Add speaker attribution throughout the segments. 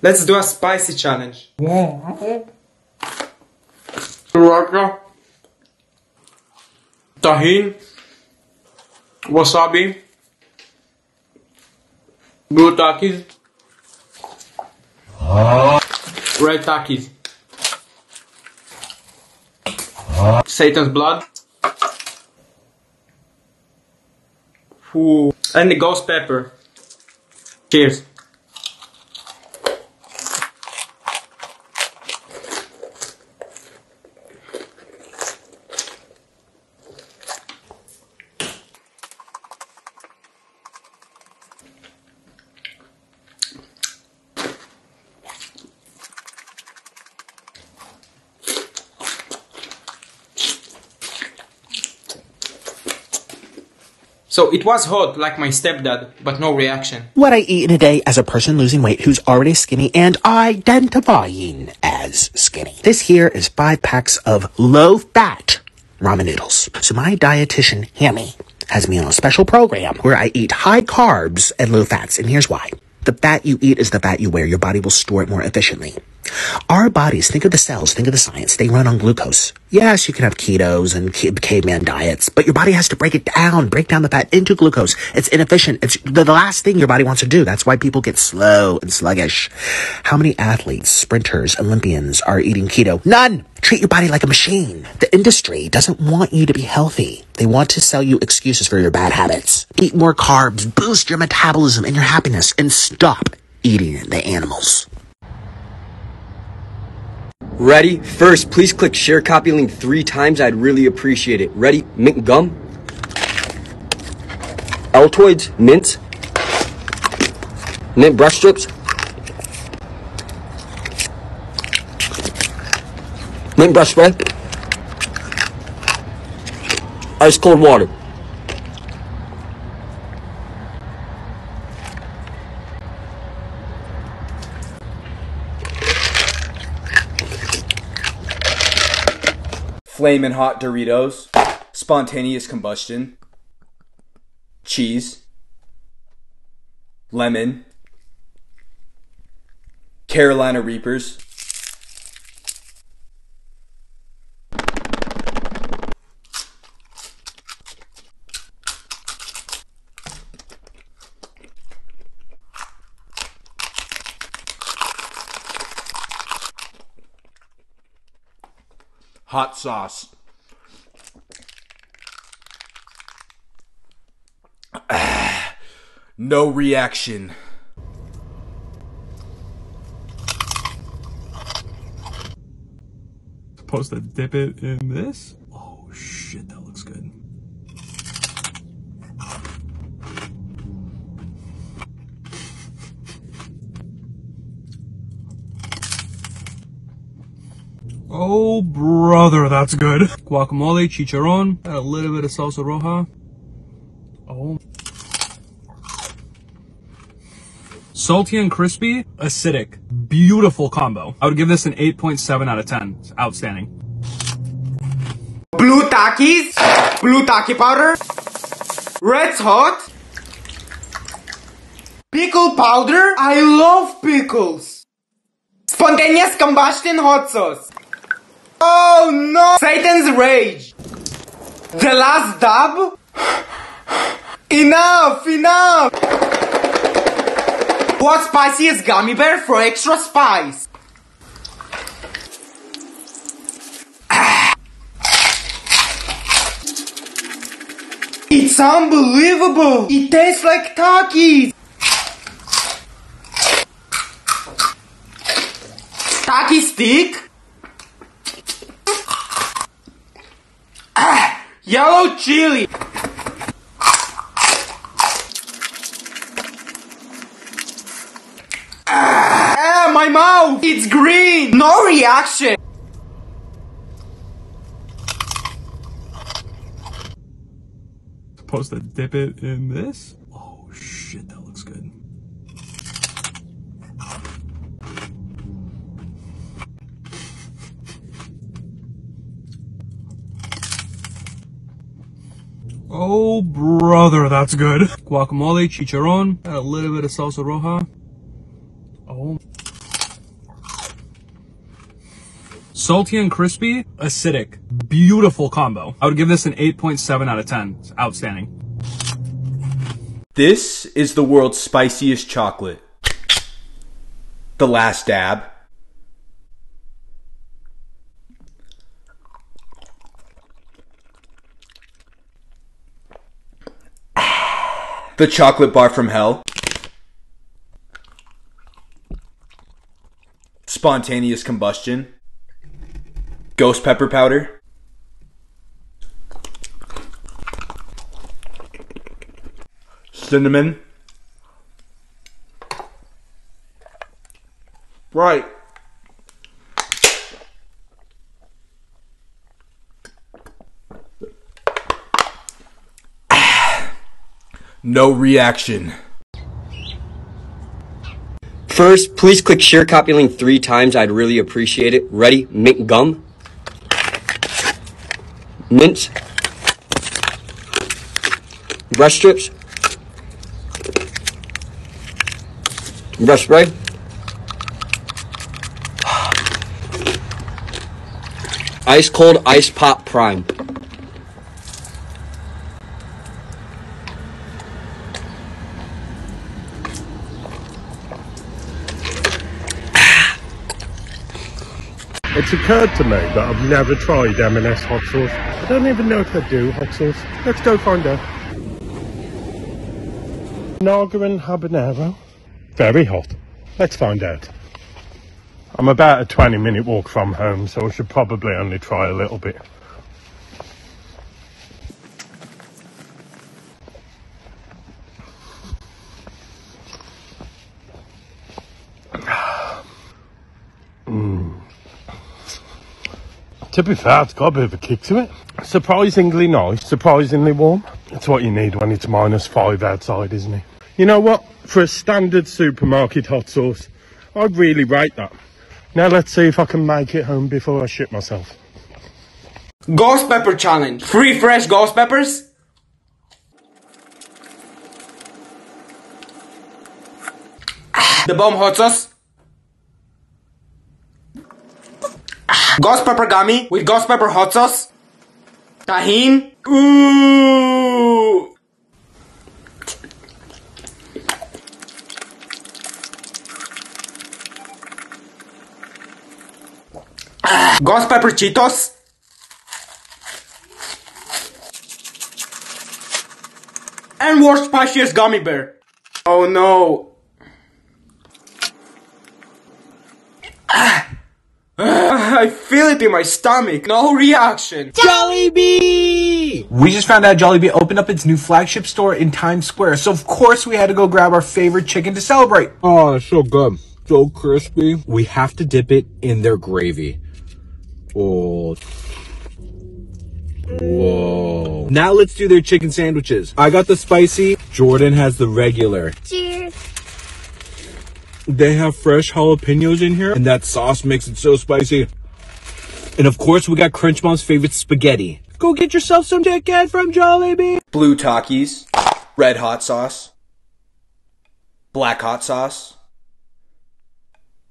Speaker 1: Let's do a spicy challenge.
Speaker 2: Sriracha, Tajin, wasabi, blue takis, red takis, Satan's blood,
Speaker 1: Ooh. And the ghost pepper. Cheers. It was hot like my stepdad, but no reaction.
Speaker 3: What I eat in a day as a person losing weight who's already skinny and identifying as skinny. This here is five packs of low fat ramen noodles. So my dietitian, Hammy, has me on a special program where I eat high carbs and low fats. And here's why. The fat you eat is the fat you wear. Your body will store it more efficiently. Our bodies, think of the cells, think of the science, they run on glucose. Yes, you can have ketos and caveman diets, but your body has to break it down, break down the fat into glucose. It's inefficient. It's the, last thing your body wants to do. That's why people get slow and sluggish. How many athletes, sprinters, Olympians are eating keto? None! Treat your body like a machine. The industry doesn't want you to be healthy. They want to sell you excuses for your bad habits. Eat more carbs, boost your metabolism and your happiness, and stop eating the animals.
Speaker 4: Ready? First, please click share copy link three times. I'd really appreciate it. Ready? Mint gum. Altoids, mint. Mint brush strips. Mint brush spray. Ice cold water.
Speaker 5: Flamin' hot Doritos, spontaneous combustion, cheese, lemon, Carolina Reapers, hot sauce. no reaction.
Speaker 6: Supposed to dip it in this? Oh shit, that looks good. Oh, brother, that's good. Guacamole, chicharron, add a little bit of salsa roja. Oh. Salty and crispy, acidic. Beautiful combo. I would give this an 8.7 out of 10. It's outstanding.
Speaker 1: Blue Takis, blue Taki powder, Red's Hot, pickle powder. I love pickles. Spontaneous combustion hot sauce. Oh no! Satan's rage. The last dab. enough! Enough! What spicy is gummy bear for extra spice? It's unbelievable! It tastes like Takis! Taki stick? Yellow chili! Ah, my mouth! It's green! No reaction!
Speaker 6: Supposed to dip it in this? Oh, brother, that's good. Guacamole, chicharron, a little bit of salsa roja. Oh. Salty and crispy, acidic. Beautiful combo. I would give this an 8.7 out of 10. It's outstanding.
Speaker 5: This is the world's spiciest chocolate. The Last Dab. The chocolate bar from hell. Spontaneous combustion. Ghost pepper powder. Cinnamon. Right. No reaction.
Speaker 4: First, please click share copy link three times. I'd really appreciate it. Ready? Mint gum. Mint. Brush strips. Brush spray. Ice cold ice pop prime.
Speaker 7: It's occurred to me that I've never tried M&S hot sauce. I don't even know if they do hot sauce. Let's go find out. Naga and habanero. Very hot. Let's find out. I'm about a 20 minute walk from home, so I should probably only try a little bit. To be fair, it's got a bit of a kick to it. Surprisingly nice, surprisingly warm. It's what you need when it's minus five outside, isn't it? You know what? For a standard supermarket hot sauce, I'd really rate that. Now let's see if I can make it home before I shit myself.
Speaker 1: Ghost pepper challenge. Three fresh ghost peppers. The bomb hot sauce. Ghost pepper gummy with ghost pepper hot sauce. Tajin. Ooh. Ghost pepper Cheetos. And worst spiciest gummy bear. Oh no. I feel it in my stomach. No reaction.
Speaker 3: Jollibee! We just found out Jollibee opened up its new flagship store in Times Square, so of course we had to go grab our favorite chicken to celebrate.
Speaker 8: Oh, it's so good. So crispy. We have to dip it in their gravy. Oh. Whoa. Now let's do their chicken sandwiches. I got the spicy. Jordan has the regular.
Speaker 9: Cheers.
Speaker 8: They have fresh jalapenos in here, and that sauce makes it so spicy. And of course, we got Crunch Mom's favorite spaghetti. Go get yourself some dickhead from Jollibee.
Speaker 5: Blue Takis. Red hot sauce. Black hot sauce.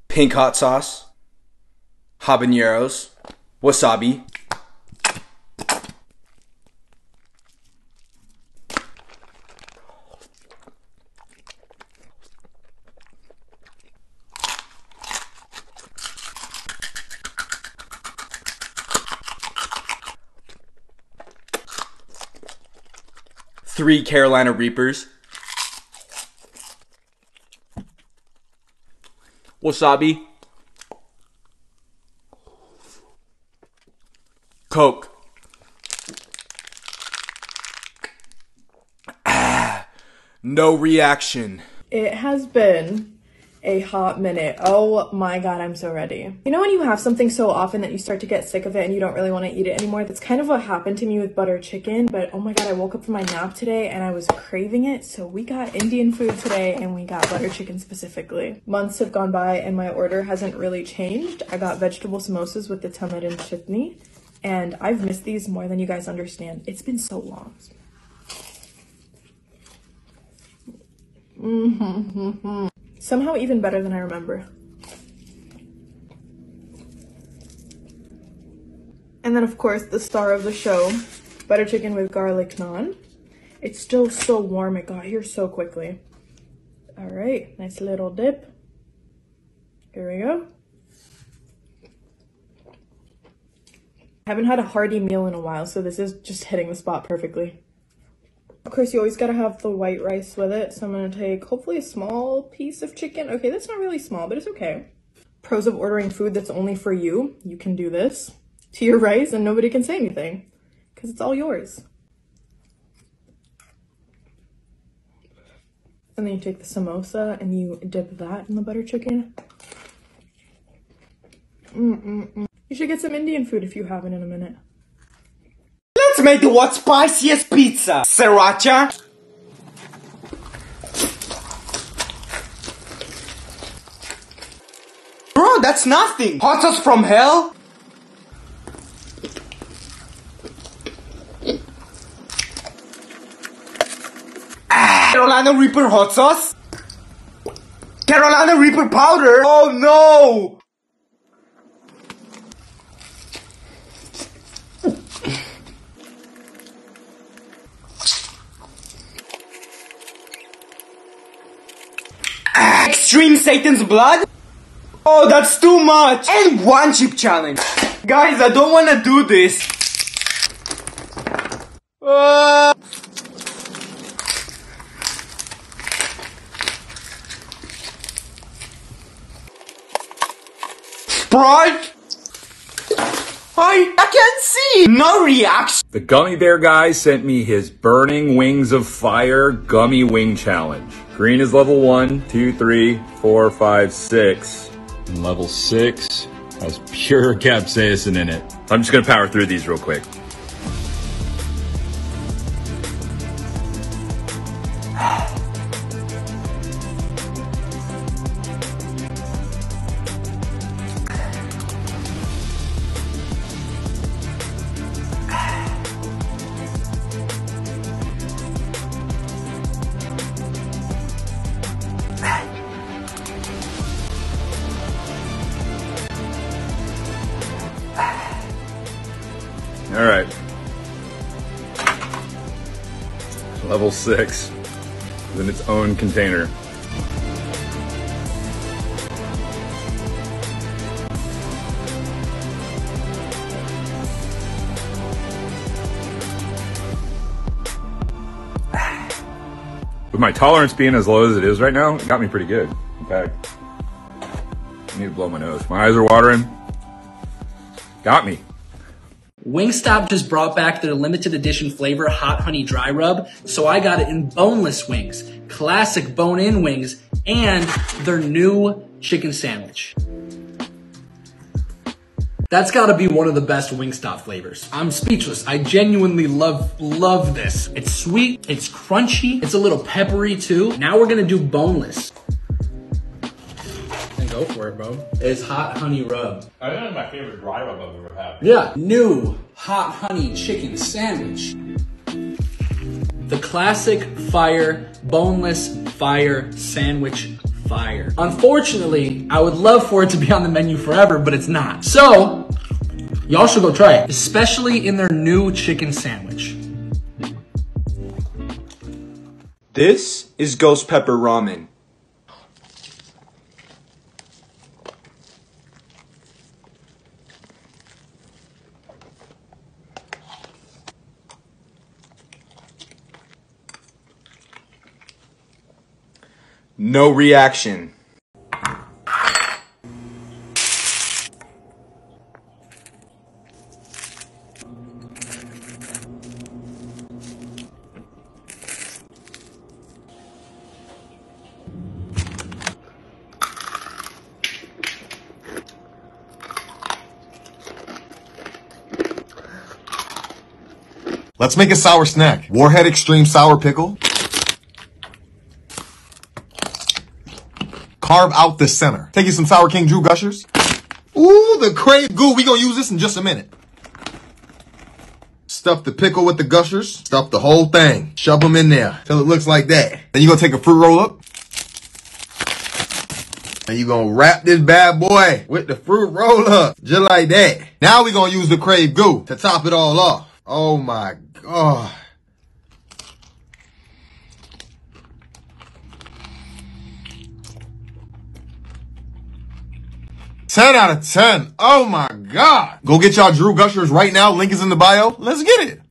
Speaker 5: Pink hot sauce. Habaneros. Wasabi. Three Carolina Reapers. Wasabi. Coke. Ah, no reaction.
Speaker 10: It has been a hot minute. Oh my god, I'm so ready. You know when you have something so often that you start to get sick of it and you don't really want to eat it anymore? That's kind of what happened to me with butter chicken, but oh my god, I woke up from my nap today and I was craving it, so we got Indian food today and we got butter chicken specifically. Months have gone by and my order hasn't really changed. I got vegetable samosas with the tamarind chutney and I've missed these more than you guys understand. It's been so long. Mm-hmm. Somehow even better than I remember. And then, of course, the star of the show, butter chicken with garlic naan. It's still so warm. It got here so quickly. All right, nice little dip. Here we go. I haven't had a hearty meal in a while, so this is just hitting the spot perfectly. Of course, you always gotta have the white rice with it, so I'm gonna take hopefully a small piece of chicken. Okay, that's not really small, but it's okay. Pros of ordering food that's only for you. You can do this to your rice and nobody can say anything because it's all yours. And then you take the samosa and you dip that in the butter chicken. Mm-mm-mm. You should get some Indian food if you haven't in a minute.
Speaker 1: Let's make the what's spiciest pizza. Sriracha. Bro, that's nothing. Hot sauce from hell. Ah, Carolina Reaper hot sauce. Carolina Reaper powder. Oh no. Extreme Satan's blood? Oh, that's too much! And one chip challenge! Guys, I don't wanna do this! Uh... Sprite? I, I can't see! No reaction!
Speaker 9: The Gummy Bear guy sent me his Burning Wings of Fire Gummy Wing Challenge. Green is level one, two, three, four, five, six. And level six has pure capsaicin in it. I'm just gonna power through these real quick. All right. Level six is in its own container. With my tolerance being as low as it is right now, it got me pretty good. In fact, I need to blow my nose. My eyes are watering. Got me.
Speaker 11: Wingstop just brought back their limited edition flavor hot honey dry rub, so I got it in boneless wings, classic bone in wings, and their new chicken sandwich. That's gotta be one of the best Wingstop flavors. I'm speechless. I genuinely love, love this. It's sweet, it's crunchy, it's a little peppery too. Now we're gonna do boneless. And go for it, bro. It's hot honey rub.
Speaker 12: I think that's my favorite dry rub I've ever had.
Speaker 11: Yeah. New hot honey chicken sandwich. The classic fire, boneless fire sandwich fire. Unfortunately, I would love for it to be on the menu forever, but it's not. So, y'all should go try it, especially in their new chicken sandwich.
Speaker 1: This is ghost pepper ramen. No reaction.
Speaker 13: Let's make a sour snack. Warhead Extreme Sour Pickle. Carve out the center. Take you some Sour King Drew Gushers. Ooh, the crave goo. We gonna use this in just a minute. Stuff the pickle with the gushers. Stuff the whole thing. Shove them in there till it looks like that. Then you gonna take a fruit roll up. And you gonna wrap this bad boy with the fruit roll up. Just like that. Now we gonna use the crave goo to top it all off. Oh my god. 10 out of 10. Oh my God. Go get y'all Drew Gushers right now. Link is in the bio. Let's get it.